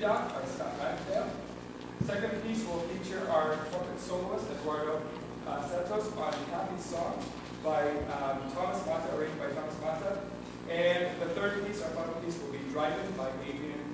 By Scott Lackdale. Second piece will feature our trumpet soloist, Eduardo uh, Santos, on Happy Song by um, Thomas Matta, arranged by Thomas Matta. And the third piece, our final piece, will be Driving by Adrian